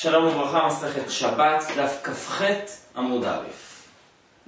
שלום וברכה, מסכת שבת, דף כ"ח עמוד א'.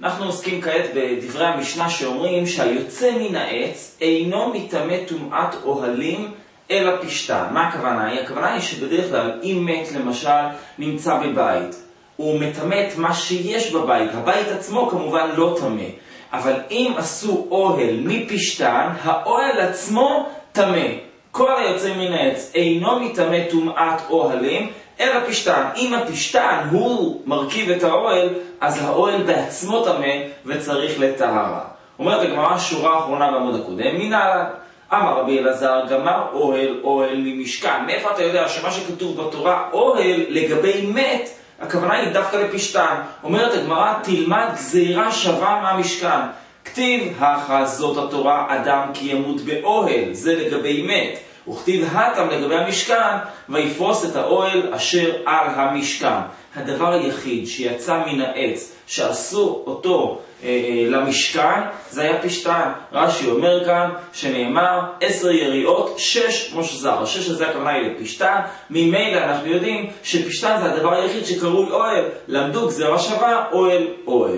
אנחנו עוסקים כעת בדברי המשנה שאומרים שהיוצא מן העץ אינו מטמא טומאת אוהלים אלא פשתן. מה הכוונה היא? הכוונה היא שבדרך כלל אם מת למשל נמצא בבית, הוא מטמא את מה שיש בבית, הבית עצמו כמובן לא טמא. אבל אם עשו אוהל מפשתן, האוהל עצמו טמא. כל היוצא מן העץ אינו מטמא טומאת אוהלים אלא פשתן. אם הפשתן הוא מרכיב את האוהל, אז האוהל בעצמו טמא וצריך לטהרה. אומרת הגמרא שורה אחרונה בעמוד הקודם, מנהלן. אמר רבי אלעזר, גמר אוהל, אוהל ממשכן. מאיפה אתה יודע שמה שכתוב בתורה אוהל לגבי מת, הכוונה היא דווקא לפשתן. אומרת הגמרא, תלמד גזירה שווה מהמשכן. כתיב, הכרזות התורה, אדם כי ימות באוהל, זה לגבי מת. וכתיב הטם לגבי המשכן, ויפרוס את האוהל אשר על המשכן. הדבר היחיד שיצא מן העץ, שעשו אותו אה, אה, למשכן, זה היה פשתן. רש"י אומר כאן, שנאמר עשר יריעות, שש מושזר. השש הזה הכוונה היא לפשתן, ממילא אנחנו יודעים שפשתן זה הדבר היחיד שקרוי אוהל. למדו גזירה שווה, אוהל, אוהל.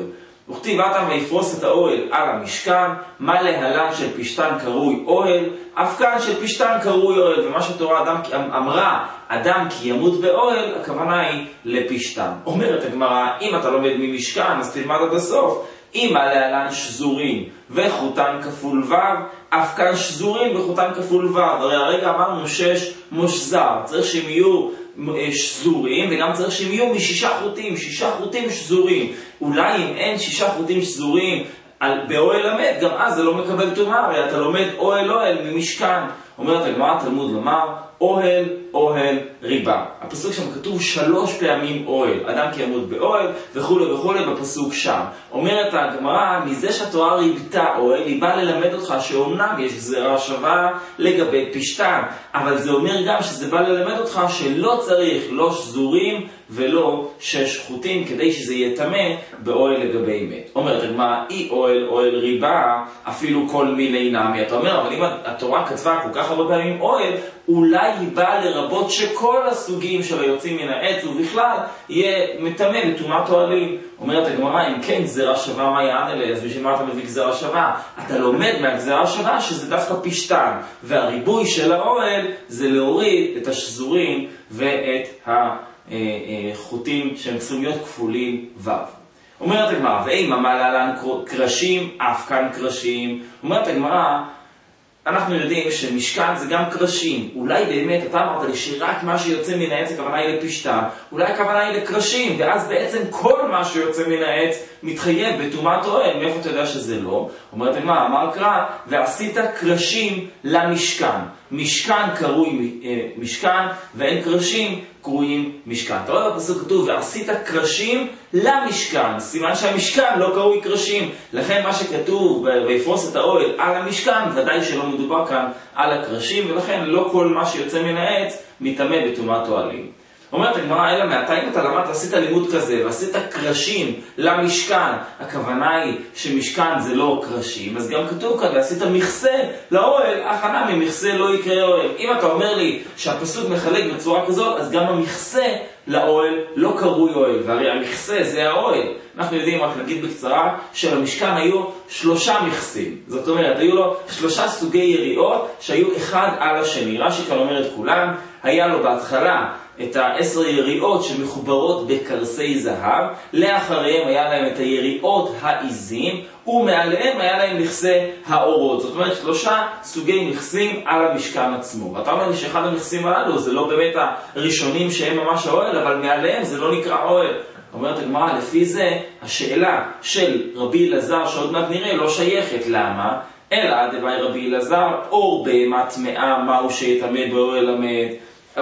וכתיב אתם ויפרוס את האוהל על המשכן, מה להלן של פשתן קרוי אוהל, אף כאן של פשתן קרוי אוהל, ומה שהתורה אדם, אמרה, אדם כי ימות באוהל, הכוונה היא לפשתן. אומרת הגמרא, אם אתה לומד ממשכן, אז תלמד עד הסוף. אם מה להלן שזורים וחוטן כפול ו', אף כאן שזורים וחוטן כפול ו', הרי הרגע אמרנו שש מושזר, צריך שהם יהיו שזורים, וגם צריך שהם יהיו משישה חוטים, שישה חוטים שזורים. אולי אם אין שישה חוטים שזורים על, באוהל המת, גם אז זה לא מקבל טומאה, הרי אתה לומד אוהל אוהל ממשכן. אומרת הגמרא תלמוד לומר, אוהל, אוהל, ריבה. הפסוק שם כתוב שלוש פעמים אוהל, אדם כי ימות באוהל וכולי וכולי בפסוק שם. אומרת הגמרא, מזה שהתורה ריבתה אוהל, היא באה ללמד אותך שאומנם יש גזירה שווה לגבי פשתן, אבל זה אומר גם שזה בא ללמד אותך שלא צריך לא שזורים ולא שש חוטים כדי שזה יהיה טמא באוהל לגבי מת. אומרת הגמרא, אי אוהל, אוהל ריבה, אפילו כל מיני נמי. אתה אומר, אבל אם התורה כתבה כל כך הרבה פעמים אוהל, אולי היא באה לרבות שכל הסוגים של היוצאים מן העץ ובכלל יהיה מטמא לטומאת אוהלים. אומרת הגמרא, אם כן גזירה שווה מה יענה לי, אז בשביל מה אתה מביא גזירה שווה? אתה לומד מהגזירה שווה שזה דווקא פשתן, והריבוי של האוהל זה להוריד את השזורים ואת החוטים שהם צריכים להיות כפולים ו'. אומרת הגמרא, ואימה מה להלן קרשים, אף כאן קרשים. אומרת הגמרא, אנחנו יודעים שמשכן זה גם קרשים. אולי באמת, אתה אמרת לי שרק מה שיוצא מן העץ הכוונה היא לפשטה, אולי הכוונה היא לקרשים, ואז בעצם כל מה שיוצא מן העץ מתחייב בטומאת אוהל. מאיפה אתה יודע שזה לא? אומרת הגמרא, אמר קרא, ועשית קרשים למשכן. משכן קרוי אה, משכן, ואין קרשים קרויים משכן. אתה רואה בפסוק כתוב, ועשית קרשים למשכן. סימן שהמשכן לא קרוי קרשים. לכן מה שכתוב, ויפרוס את האוהל על המשכן, ודאי שלא מדובר כאן על הקרשים, ולכן לא כל מה שיוצא מן העץ מטמא בטומאת אוהלים. אומרת הגמרא, אלא מעתה אם אתה למדת, עשית לימוד כזה, ועשית קרשים למשכן, הכוונה היא שמשכן זה לא קרשים, אז גם כתוב כאן, ועשית מכסה לאוהל, הכנה ממכסה לא יקרה אוהל. אם אתה אומר לי שהפסוק מחלק בצורה כזאת, אז גם המכסה לאוהל לא קרוי אוהל, והרי המכסה זה האוהל. אנחנו יודעים, רק נגיד בקצרה, שלמשכן היו שלושה מכסים. זאת אומרת, היו לו שלושה סוגי יריעות שהיו אחד על השני. רש"י כאן אומר את כולם, היה לו בהתחלה את העשר יריעות שמחוברות בקרסי זהב, לאחריהם היה להם את היריעות העיזים, ומעליהם היה להם מכסה האורות. זאת אומרת, שלושה סוגי מכסים על המשכן עצמו. ואתה אומר לי שאחד המכסים הללו זה לא באמת הראשונים שהם ממש האוהל, אבל מעליהם זה לא נקרא אוהל. אומרת הגמרא, לפי זה, השאלה של רבי אלעזר, שעוד מעט נראה, לא שייכת. למה? אלא דברי רבי אלעזר, אור בהמה טמאה, מהו שיטמא באוהל המת.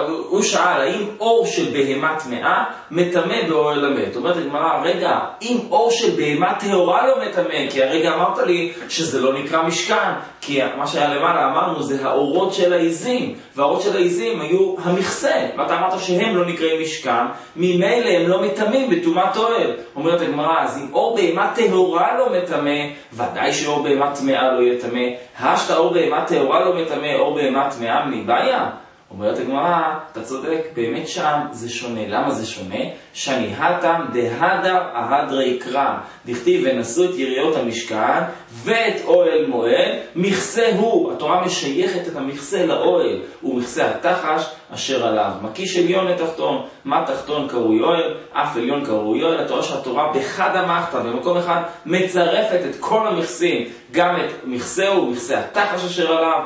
הוא שאל, האם אור של בהמה טמאה מטמא באוהל המת? אומרת הגמרא, רגע, אם אור של בהמה טהורה לא מטמא, כי הרגע אמרת לי שזה לא נקרא משכן, כי מה שהיה למעלה אמרנו זה האורות של העיזים, והאורות של העיזים היו המכסה, ואתה אמרת שהם לא נקראים משכן, ממילא הם לא מטמאים בטומאת אוהל. אומרת הגמרא, אז אם אור בהמה טהורה לא מטמא, ודאי שאור בהמה טמאה לא יטמא, השתא אור בהמה טהורה לא מטמא, אור בהמה טמאה מני בעיה? אומרת הגמרא, אתה צודק, באמת שם זה שונה. למה זה שונה? שאני התם דהדר ההדרי קרא. דכתיב ונשאו את יריות המשכן ואת אוהל מועד, מכסה הוא. התורה משייכת את המכסה לאוהל, הוא מכסה התחש אשר עליו. מקיש עליון לתחתון, מה תחתון קרוי אוהל, אף עליון קרוי אוהל. רואה שהתורה בחד המחתא, במקום אחד, מצרפת את כל המכסים, גם את מכסהו, מכסה התחש אשר עליו.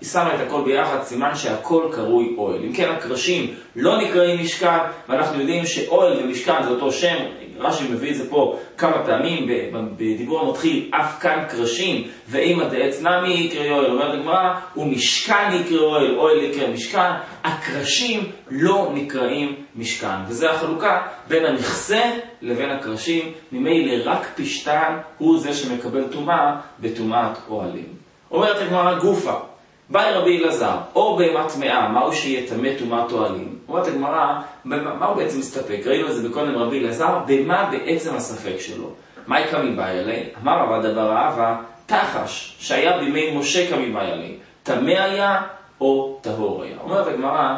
היא שמה את הכל ביחד, סימן שהכל קרוי אוהל. אם כן, הקרשים לא נקראים משכן, ואנחנו יודעים שאוהל ומשכן זה אותו שם, רש"י מביא את זה פה כמה פעמים, בדיבור המתחיל, אף כאן קרשים, ואם הדעץ נמי יקרא אוהל, אומרת הגמרא, ומשכן יקרא אוהל, אוהל יקרא משכן, הקרשים לא נקראים משכן. וזו החלוקה בין המכסה לבין הקרשים, ממילא רק פשטן הוא זה שמקבל טומאה בטומאת אוהלים. אומרת הגמרא גופה. באי רבי אלעזר, או בהמה טמאה, מהו שיטמא טומאת אוהלים? אומרת הגמרא, מה הוא בעצם מסתפק? ראינו את זה בקודם רבי אלעזר, במה בעצם הספק שלו? מהי קמי באי אלי? אמר רבא דבר אהבה, תחש, שהיה בימי משה באי אלי, טמא היה או טהור היה. אומרת הגמרא,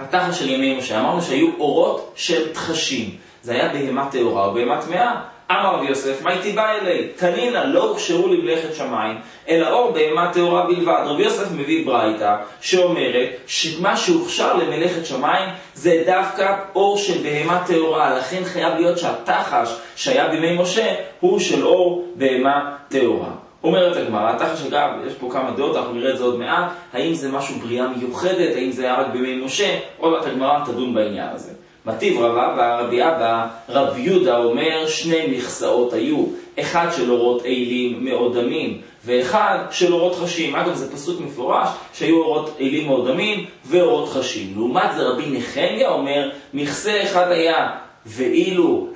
התחש של ימי משה, אמרנו שהיו אורות של תחשים, זה היה בהמה טהורה או בהמה טמאה. אמר רבי יוסף, מה איתי בא אלי? תנינא לא הוכשרו למלאכת שמיים, אלא אור בהמה טהורה בלבד. רבי יוסף מביא ברייתא שאומרת שמה שהוכשר למלאכת שמיים זה דווקא אור של בהמה טהורה, לכן חייב להיות שהתחש שהיה בימי משה הוא של אור בהמה טהורה. אומרת הגמרא, התחש אגב, יש פה כמה דעות, אנחנו נראה את זה עוד מעט, האם זה משהו בריאה מיוחדת, האם זה היה רק בימי משה, עוד מעט הגמרא תדון בעניין הזה. מטיב רבה ברבי אבא, רב יהודה אומר שני מכסאות היו, אחד של אורות אילים מאודמים ואחד של אורות חשים. אגב, זה פסוק מפורש שהיו אורות אילים מאודמים ואורות חשים. לעומת זה רבי נחמיה אומר, מכסה אחד היה, ואילו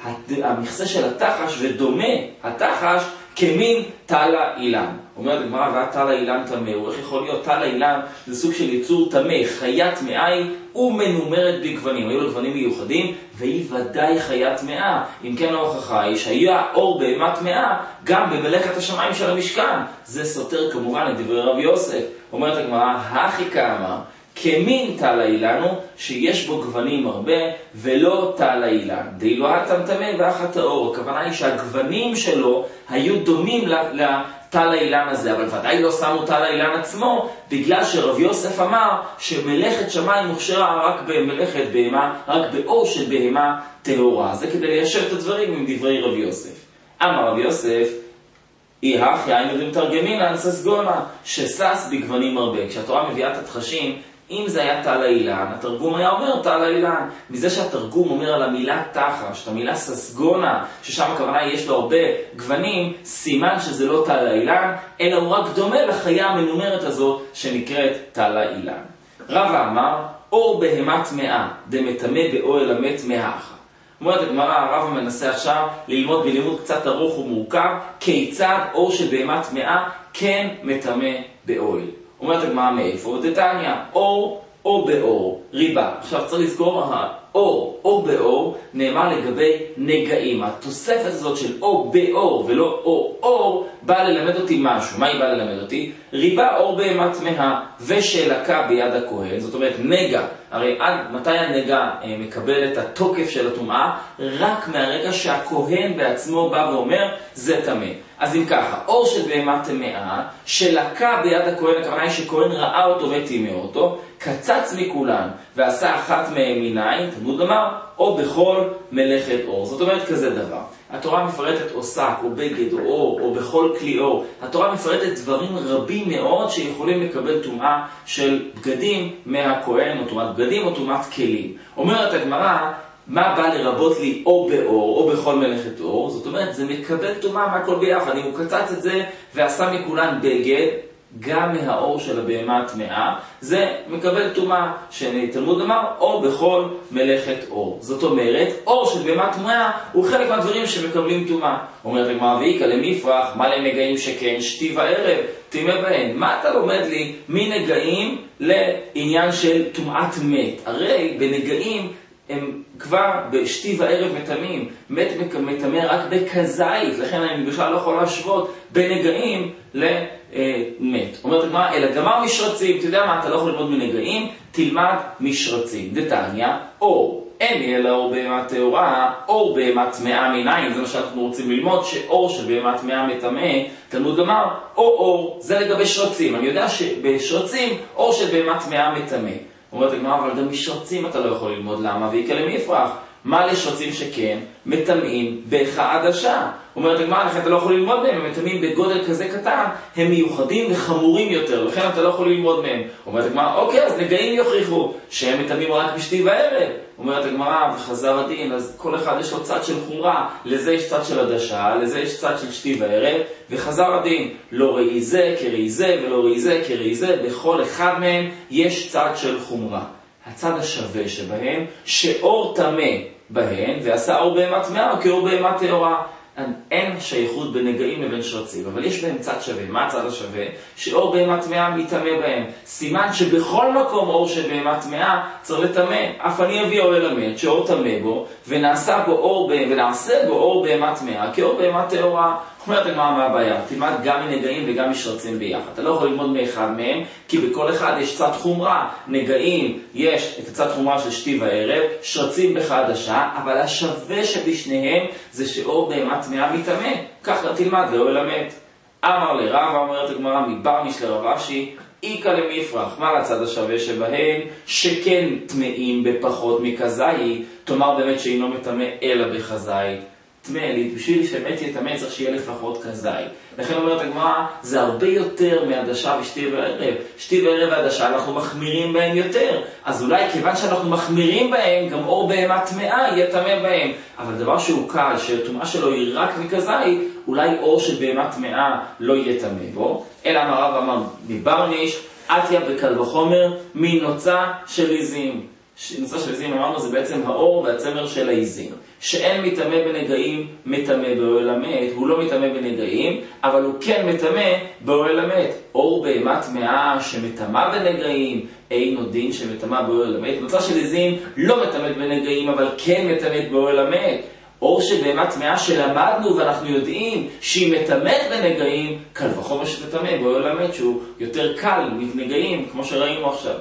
המכסה של התחש ודומה התחש כמין תלה אילן. אומרת הגמרא, ואת תלה אילן טמא, הוא איך יכול להיות תלה אילן זה סוג של יצור טמא, חיית טמאה ומנומרת בגוונים. היו לו גוונים מיוחדים, והיא ודאי חיית טמאה. אם כן ההוכחה היא שהיה אור בהמה טמאה גם במלאכת השמיים של המשכן. זה סותר כמובן את דברי רבי יוסף. אומרת הגמרא, הכי כאמר כמין תלה אילנו, שיש בו גוונים הרבה, ולא תלה אילן. דאילו האטם טמא ואחת האור. הכוונה היא שהגוונים שלו היו דומים לתל האילן הזה, אבל ודאי לא שמו תל האילן עצמו, בגלל שרב יוסף אמר שמלאכת שמיים מוכשרה רק במלאכת בהמה, רק באור של בהמה טהורה. זה כדי ליישב את הדברים עם דברי רב יוסף. אמר רב יוסף, אי הכי היינו מתרגמין ססגונה, ששש בגוונים הרבה. כשהתורה מביאה את התחשים, אם זה היה תל האילן, התרגום היה אומר תל האילן. מזה שהתרגום אומר על המילה תחש, את המילה ססגונה, ששם הכוונה יש לו הרבה גוונים, סימן שזה לא תל האילן, אלא הוא רק דומה לחיה המנומרת הזאת שנקראת תל האילן. רבא אמר, אור בהמה טמאה, דמטמא באוהל המת מהאחה. אומרת הגמרא, הרב מנסה עכשיו ללמוד בלימוד קצת ארוך ומורכב, כיצד אור של בהמה טמאה כן מטמא באוהל. אומרת הגמרא מאיפה? דתניא, אור או באור, ריבה. עכשיו צריך לזכור, אור או באור נאמר לגבי נגעים. התוספת הזאת של או באור ולא או אור באה ללמד אותי משהו. מה היא באה ללמד אותי? ריבה אור בהמה טמאה ושלקה ביד הכהן, זאת אומרת נגע. הרי עד מתי הנגע אה, מקבל את התוקף של הטומאה? רק מהרגע שהכהן בעצמו בא ואומר זה טמא. אז אם ככה, אור של בהמה טמאה, שלקה ביד הכהן, הכוונה היא שכהן ראה אותו וטימא אותו, קצץ מכולן ועשה אחת מהם מניין, תלמוד לומר, או בכל מלאכת אור. זאת אומרת כזה דבר. התורה מפרטת או שק, או בגד, או אור, או בכל כלי אור. התורה מפרטת דברים רבים מאוד שיכולים לקבל טומאה של בגדים מהכהן, או טומאת בגדים, או טומאת כלים. אומרת הגמרא, מה בא לרבות לי או באור או בכל מלאכת אור? זאת אומרת, זה מקבל טומאה מהכל ביחד. אם הוא קצץ את זה ועשה מכולן בגד, גם מהאור של הבהמה הטמאה, זה מקבל טומאה, שתלמוד אמר, או בכל מלאכת אור. זאת אומרת, אור של בהמה טמאה הוא חלק מהדברים שמקבלים טומאה. אומרת הגמרא ואיכא למפרח, מה לנגעים שכן שתי וערב, טימא בהן. מה אתה לומד לי מנגעים לעניין של טומאת מת? הרי בנגעים הם כבר בשתי וערב מטמאים, מת מטמא רק בכזית, לכן אני בכלל לא יכול להשוות בין נגעים למת. אומרת הגמרא, אלא גמר משרצים, אתה יודע מה, אתה לא יכול ללמוד מנגעים, תלמד משרצים. דתניא, אור. אין לי אלא אור בהמה טהורה, אור בהמה טמאה מנין, זה מה שאנחנו רוצים ללמוד, שאור של בהמה טמאה מטמא, תלמוד גמר, או אור, זה לגבי שרצים. אני יודע שבשרצים, אור של בהמה טמאה מטמא. אומרת הגמרא, אבל גם משרצים אתה לא יכול ללמוד, למה? ויקה למי מה לשרצים שכן? מטמאים בהיכה עדשה. אומרת הגמרא, לכן אתה לא יכול ללמוד מהם, הם מטמאים בגודל כזה קטן, הם מיוחדים וחמורים יותר, לכן אתה לא יכול ללמוד מהם. אומרת הגמרא, אוקיי, אז נגעים יוכיחו שהם מטמאים רק בשתי וערב. אומרת הגמרא, וחזר הדין, אז כל אחד יש לו צד של חומרה, לזה יש צד של עדשה, לזה יש צד של שתי וערב, וחזר הדין, לא ראי זה כראי זה ולא ראי זה כראי זה, בכל אחד מהם יש צד של חומרה. הצד השווה שבהם, שאור טמא בהן, ועשה אור בהמה טמאה כאור בהמה טהורה. אין שייכות בין נגעים לבין שרצים, אבל יש בהם צד שווה. מה הצד השווה? שאור בהמה טמאה מטמא בהם. סימן שבכל מקום אור של בהמה טמאה צריך לטמא. אף אני אביא אור ללמד שאור טמא בו, בו אור, ונעשה בו אור בהמה טמאה כאור בהמה טהורה. אומרת הגמרא מה הבעיה, תלמד גם מנגעים וגם משרצים ביחד. אתה לא יכול ללמוד מאחד מהם, כי בכל אחד יש צד חומרה. נגעים, יש את הצד חומרה של שתי וערב, שרצים בחדשה, אבל השווה שבשניהם זה שאור בהמה טמאה מטמא. כך לא תלמד ולא ללמד. אמר לרב, אומרת הגמרא, מברניש לרב אשי, איכא למפרח, מה לצד השווה שבהם? שכן טמאים בפחות מכזית, תאמר באמת שאינו מטמא אלא בכזית. טמא, בשביל שבאמת יטמא צריך שיהיה לפחות כזית. לכן אומרת הגמרא, זה הרבה יותר מעדשה ושתי וערב. שתי וערב ועדשה, אנחנו מחמירים בהם יותר. אז אולי כיוון שאנחנו מחמירים בהם, גם אור בהמה טמאה יהיה טמא בהם. אבל דבר שהוא קל, שהטומאה שלו היא רק מכזית, אולי אור של בהמה טמאה לא יהיה טמא בו. אלא אמר רב אמר מברניש, עטיה בקל וחומר, מנוצה של עיזים. נושא של עזים אמרנו זה בעצם האור והצמר של העזים. שאין מטמא בנגעים, מטמא באוהל המת, הוא לא מטמא בנגעים, אבל הוא כן מטמא באוהל המת. אור בהמה טמאה שמטמא בנגעים, אין עוד דין שמטמא באוהל המת. נוצר של עזים לא מטמאת בנגעים, אבל כן מטמאת באוהל המת. אור של בהמה טמאה שלמדנו ואנחנו יודעים שהיא מטמאת בנגעים, קל וחומר שתטמא באוהל המת שהוא יותר קל מנגעים, כמו שראינו עכשיו.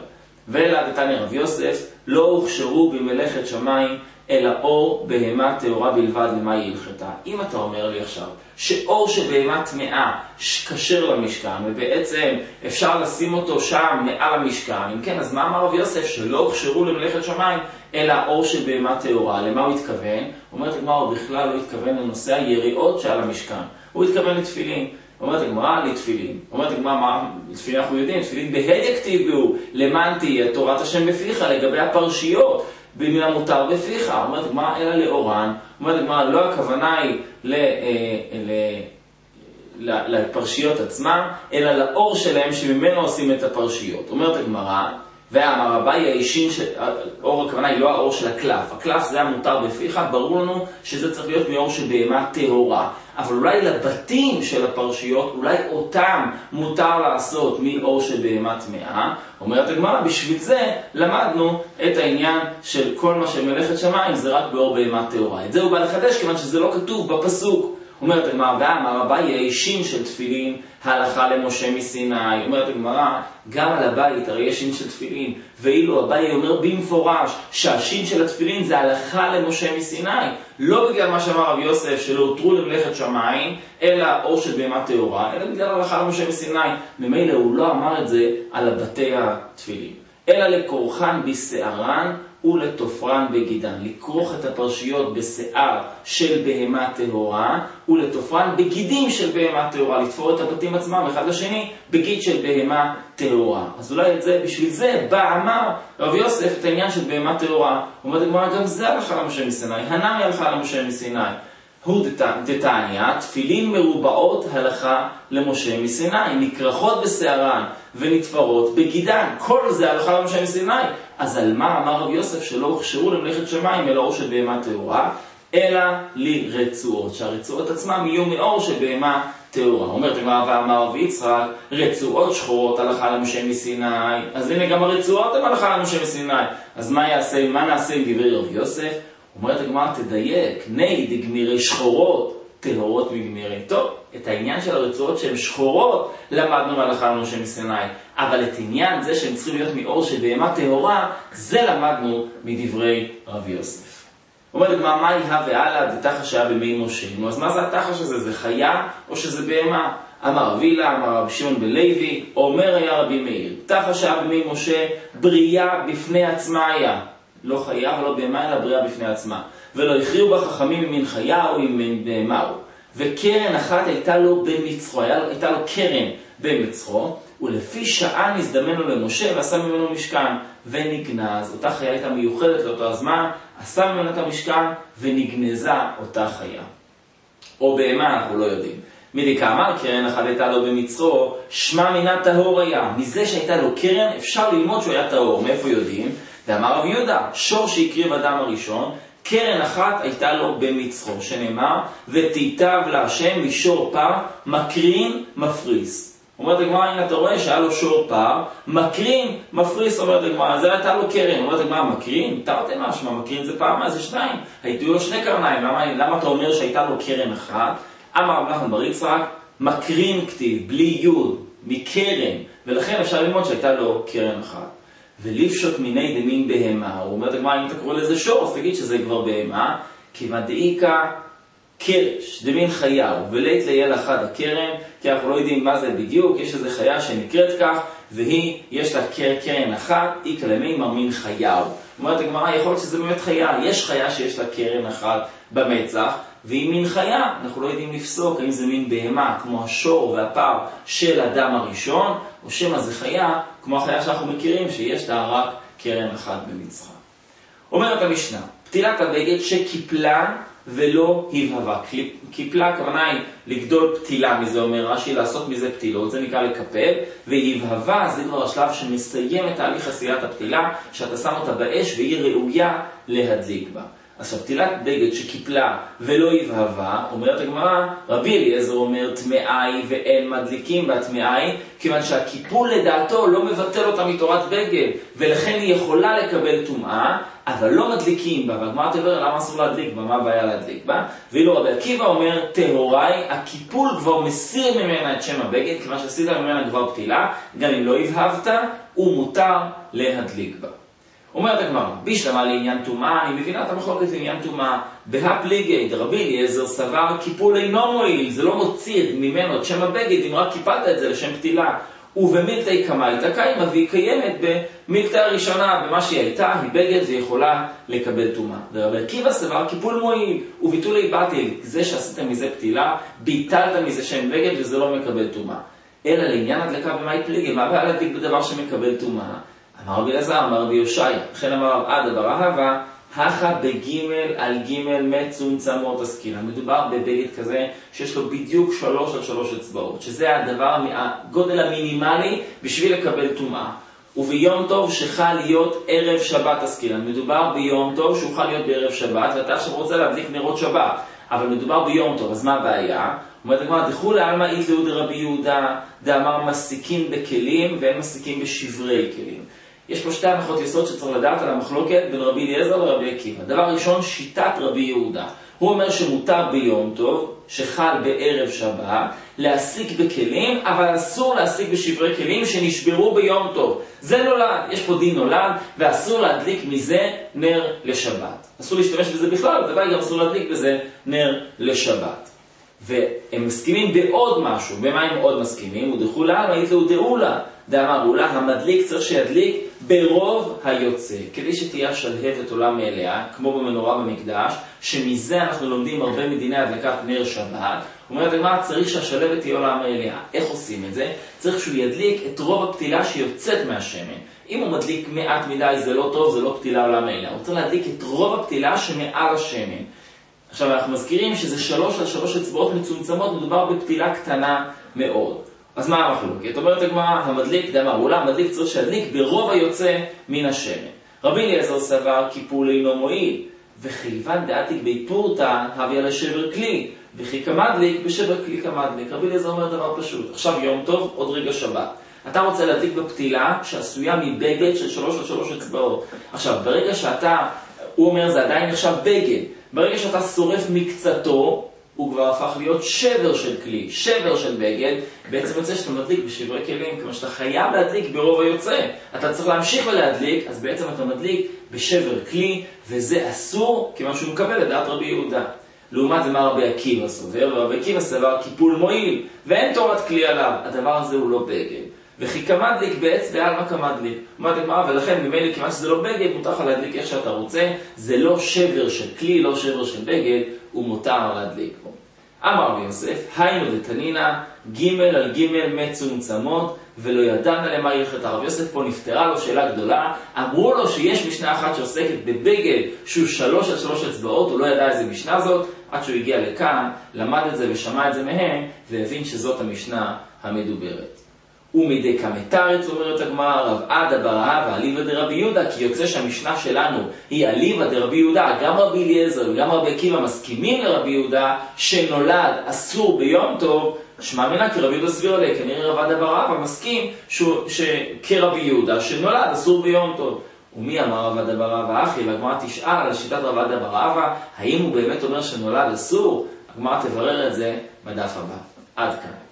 ואלא דתניא רב יוסף, לא הוכשרו במלאכת שמיים, אלא אור בהמה טהורה בלבד למה היא הלכתה. אם אתה אומר לי עכשיו שאור של בהמה טמאה כשר למשכן, ובעצם אפשר לשים אותו שם מעל המשכן, אם כן, אז מה אמר רב יוסף? שלא הוכשרו למלאכת שמיים, אלא אור של בהמה טהורה. למה הוא התכוון? אומרת הגמרא, הוא בכלל לא התכוון לנושא היריעות שעל המשכן. הוא התכוון לתפילין. אומרת הגמרא לתפילין. אומרת הגמרא, מה, תפילין אנחנו יודעים, תפילין בהד הכתיבו, למען תהיה תורת השם בפיך, לגבי הפרשיות, מן המותר בפיך. אומרת הגמרא, אלא לאורן. אומרת הגמרא, לא הכוונה היא ל... אה, ל לפרשיות עצמם, אלא לאור שלהם שממנו עושים את הפרשיות. אומרת הגמרא, ואמר אביי האישין, ש... אור הכוונה היא לא האור של הקלף, הקלף זה המותר בפיך, ברור לנו שזה צריך להיות מאור של בהמה טהורה. אבל אולי לבתים של הפרשיות, אולי אותם מותר לעשות מאור של בהמה טמאה. אומרת הגמרא, בשביל זה למדנו את העניין של כל מה שמלאכת שמיים זה רק באור בהמה טהורה. את זה הוא בא לחדש כיוון שזה לא כתוב בפסוק. אומרת הגמרא, ואמר אביי האישים של תפילין הלכה למשה מסיני. אומרת הגמרא, גם על הבית הרי יש שין של תפילין, ואילו אביי אומר במפורש שהשין של התפילין זה הלכה למשה מסיני. לא בגלל מה שאמר רב יוסף שלא הותרו למלאכת שמיים, אלא אור של בהמה טהורה, אלא בגלל הלכה למשה מסיני. ממילא הוא לא אמר את זה על בתי התפילין. אלא לכורחן בשערן ולתופרן בגידן. לכרוך את הפרשיות בשיער של בהמה טהורה ולתופרן בגידים של בהמה טהורה. לתפור את הבתים עצמם אחד לשני בגיד של בהמה טהורה. אז אולי את זה, בשביל זה בא אמר רב יוסף את העניין של בהמה טהורה. הוא אומר גם זה הלכה למשה מסיני. הנמי הלכה למשה מסיני. הוא דתניא, תפילין מרובעות הלכה למשה מסיני, נקרחות בשערן ונתפרות בגידן, כל זה הלכה למשה מסיני. אז על מה אמר רב יוסף שלא הוכשרו למלאכת שמיים אלא אור של בהמה טהורה, אלא לרצועות, שהרצועות עצמם יהיו מאור של בהמה טהורה. אומרת הגמרא ואמר רבי יצחק, רצועות שחורות הלכה למשה מסיני, אז הנה גם הרצועות הן הלכה למשה מסיני. אז מה יעשה, מה נעשה עם דברי רבי יוסף? אומרת הגמרא, תדייק, ני דגמירי שחורות, טהורות מגמירי. טוב, את העניין של הרצועות שהן שחורות, למדנו מהלכה למשה מסיני. אבל את עניין זה שהם צריכים להיות מאור של בהמה טהורה, זה למדנו מדברי רבי יוסף. אומרת הגמרא, מה יהא והלאה דתחש היה במי משה? נו, אז מה זה התחש הזה? זה חיה או שזה בהמה? אמר רבי לה, אמר רבי שמעון בן לוי, אומר היה רבי מאיר, תחש היה במי משה, בריאה בפני עצמה היה. לא חיה ולא בהמה, אלא בריאה בפני עצמה. ולא הכריעו בה חכמים ממין חיה או ממין בהמה הוא. וקרן אחת הייתה לו במצרו, הייתה לו קרן במצרו, ולפי שעה נזדמן לו למשה ועשה ממנו משכן ונגנז. אותה חיה הייתה מיוחדת לאותו הזמן, עשה ממנו את המשכן ונגנזה אותה חיה. או בהמה, אנחנו לא יודעים. מלכאמר קרן אחת הייתה לו במצרו, שמע מינה טהור היה. מזה שהייתה לו קרן, אפשר ללמוד שהוא היה טהור. מאיפה יודעים? ואמר רב יהודה, שור שהקריב אדם הראשון, קרן אחת הייתה לו במצרו, שנאמר, ותיטב להשם משור פר, מקרין מפריס. אומרת הגמרא, הנה אתה רואה שהיה לו שור פר, מקרין, מפריס, אומרת הגמרא, זה הייתה לו קרן, אומרת הגמרא, מקרין? תרתי משמע, מקרין זה פעם, זה שניים, הייתו לו שני קרניים, למה, למה אתה אומר שהייתה לו קרן אחת? אמר רב נחמן בר יצחק, מקרין כתיב, בלי יוד, מקרן, ולכן אפשר ללמוד שהייתה לו קרן אחת. ולפשוט מיני דמין בהמה, הוא אומר הגמרא, אם אתה קורא לזה שור, אז תגיד שזה כבר בהמה, כיוון דאיכא קרש, דמין חיה, ולית ליל אחד הקרן, כי אנחנו לא יודעים מה זה בדיוק, יש איזו חיה שנקראת כך, והיא, יש לה קרן אחת, איכא למימר מין חייהו. אומרת הגמרא, יכול להיות שזה באמת חיה, יש חיה שיש לה קרן אחת במצח, והיא מין חיה, אנחנו לא יודעים לפסוק האם זה מין בהמה, כמו השור והפר של אדם הראשון, או שמא זה חיה, כמו החיה שאנחנו מכירים, שיש לה רק קרן אחת במצחה. אומרת המשנה, פתילת הבגד שקיפלה ולא הבהבה. קיפלה הכוונה היא לגדול פתילה מזה, אומר רש"י, לעשות מזה פתילות, זה נקרא לקפל, והבהבה זה כבר השלב שמסיים את תהליך עשיית הפתילה, שאתה שם אותה באש והיא ראויה להדליק בה. עכשיו, פתילת בגד שקיפלה ולא הבהבה, אומרת הגמרא, רבי אליעזר אומר, טמאה היא ואין מדליקים בה טמאה היא, כיוון שהקיפול לדעתו לא מבטל אותה מתורת בגד, ולכן היא יכולה לקבל טומאה, אבל לא מדליקים בה, והגמרא תברר למה אסור להדליק בה, מה הבעיה להדליק בה? ואילו רבי עקיבא אומר, טהוראי, הקיפול כבר מסיר ממנה את שם הבגד, כיוון שעשית ממנה כבר פתילה, גם אם לא הבהבת, מותר להדליק בה. אומרת הגמרא, בישלמה לעניין טומאה, אני מבינה את המחלוקת לעניין טומאה. בהפליגי דרבי אליעזר סבר קיפול אינו מועיל, זה לא מוציא ממנו את שם הבגד אם רק קיפלת את זה לשם פתילה. ובמילתא קמייתא קיימא והיא קיימת במילתא הראשונה, במה שהיא הייתה, היא בגד ויכולה לקבל טומאה. ורבי עקיבא סבר קיפול מועיל וביטולי באטיל, זה שעשית מזה פתילה, ביטלת מזה שם בגד וזה לא מקבל טומאה. אלא לעניין הדלקה במאי פליגי, מה הבעיה להדליק בדבר שמקבל טומאה? אמר רבי אלעזר, אמר רבי יושעיה, לכן אמר רב עדה בר אהבה, הכה בגימל על גימל מצומצמות עסקינן. מדובר בבגד כזה שיש לו בדיוק שלוש על שלוש אצבעות, שזה הדבר, הגודל המינימלי בשביל לקבל טומאה. וביום טוב שחל להיות ערב שבת עסקינן. מדובר ביום טוב שהוא חל להיות בערב שבת, ואתה עכשיו רוצה להדליק נרות שבת, אבל מדובר ביום טוב, אז מה הבעיה? אומרת הגמרא, דחולי עלמא איתלאו דרבי יהודה, דאמר מסיקים בכלים ואין מסיקים בשברי כלים. יש פה שתי הנחות יסוד שצריך לדעת על המחלוקת בין רבי אליעזר לרבי עקיבא. דבר ראשון, שיטת רבי יהודה. הוא אומר שמותר ביום טוב, שחל בערב שבת, להסיק בכלים, אבל אסור להסיק בשברי כלים שנשברו ביום טוב. זה נולד, יש פה דין נולד, ואסור להדליק מזה נר לשבת. אסור להשתמש בזה בכלל, ודאי גם אסור להדליק בזה נר לשבת. והם מסכימים בעוד משהו, במה הם עוד מסכימים? ודחולה, היית לו דעולה. דאמר אולה, המדליק צריך שידליק ברוב היוצא, כדי שתהיה השלהבת עולה מאליה, כמו במנורה במקדש, שמזה אנחנו לומדים הרבה מדיני הדלקת נר שבת. אומרת הגמרא, צריך שהשלהבת תהיה עולה מאליה. איך עושים את זה? צריך שהוא ידליק את רוב הפתילה שיוצאת מהשמן. אם הוא מדליק מעט מדי זה לא טוב, זה לא פתילה עולה מאליה. הוא צריך להדליק את רוב הפתילה שמעל השמן. עכשיו אנחנו מזכירים שזה שלוש על שלוש אצבעות מצומצמות, מדובר בפתילה קטנה מאוד. אז מה המחלוקת? אומרת הגמרא, המדליק, דאמר, אולם מדליק צריך שידליק ברוב היוצא מן השמן. רבי אליעזר סבר קיפול אינו מועיל, וכיוון דעתיק בי פורתא, הביא על שבר כלי, וכי כמדליק בשבר כלי כמדליק. רבי אליעזר אומר דבר פשוט, עכשיו יום טוב, עוד רגע שבת. אתה רוצה להדליק בפתילה שעשויה מבגד של שלוש עד שלוש אצבעות. עכשיו, ברגע שאתה, הוא אומר זה עדיין נחשב בגד, ברגע שאתה שורף מקצתו, הוא כבר הפך להיות שבר של כלי, שבר של בגד, בעצם יוצא שאתה מדליק בשברי כלים, כלומר שאתה חייב להדליק ברוב היוצא. אתה צריך להמשיך ולהדליק, אז בעצם אתה מדליק בשבר כלי, וזה אסור, כיוון שהוא מקבל את דעת רבי יהודה. לעומת זה מה רבי עקיבא סובר, ורבי עקיבא סבר קיפול מועיל, ואין תורת כלי עליו, הדבר הזה הוא לא בגד. וכי כמדליק בעץ בעלמא כמדליק. אמרתי מה, ולכן ממילא כיוון שזה לא בגד, מותר לך להדליק איך שאתה רוצה, זה לא שבר של כלי, לא שבר של בגד, ומותר להדליק בו. אמר רבי יוסף, היינו דתנינא, ג' על ג' מצומצמות, ולא ידענה למה הלכת הרב יוסף פה נפתרה לו שאלה גדולה, אמרו לו שיש משנה אחת שעוסקת בבגד שהוא שלוש על שלוש אצבעות, הוא לא ידע איזה משנה זאת, עד שהוא הגיע לכאן, למד את זה ושמע את זה מהם, והבין שזאת המשנה המדוברת. ומדי קמתרץ אומרת הגמרא, רב עדה בראה ואליבא דרבי יהודה, כי יוצא שהמשנה שלנו היא אליבא דרבי יהודה, גם רבי אליעזר וגם רבי עקיבא מסכימים לרבי יהודה שנולד אסור ביום טוב, שמע מנה כי רבי יהודה סביר עליה, כנראה רב עדה בראה מסכים שכרבי יהודה שנולד אסור ביום טוב. ומי אמר רב עדה ברבא אחי? והגמרא תשאל על שיטת רב עדה ברבא, האם הוא באמת אומר שנולד אסור? הגמרא תברר את זה בדף הבא. עד כאן.